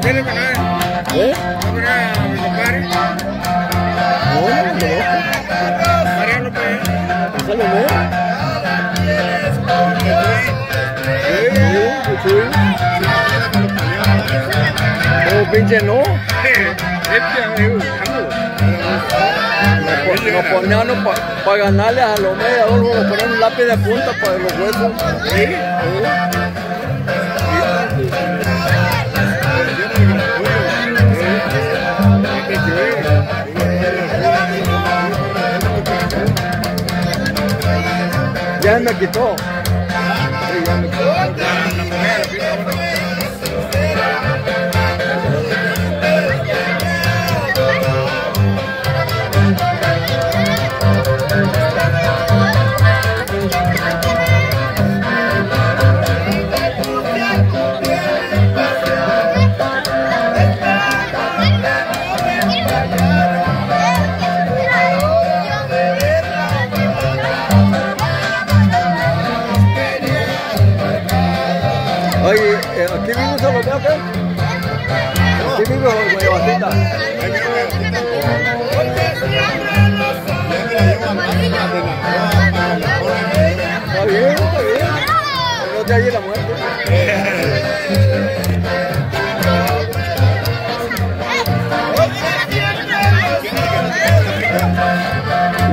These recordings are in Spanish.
¿Quieres ganar? ¿No? No, no. María López. No, pinche no. Para ganarle a los mediadores, nos ponían un lápiz de punta para los huesos. 300 gito. 300 gito. Oye, eh, ¿aquí vive Salomé o qué? Aquí vive Guayabacita. Está bien, está bien. No te halles la muerte.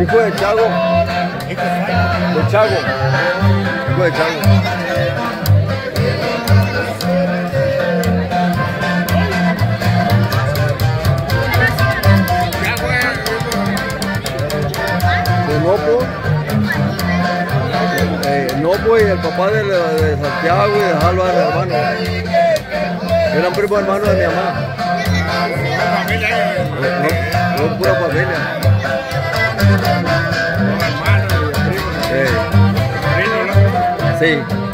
Hijo de Chago. De Chago. Hijo de Chago. Eh, Nopo y el papá de, de Santiago y de Álvaro, hermano. Eran primos hermanos de mi mamá. No, no pura familia. ¿no? sí.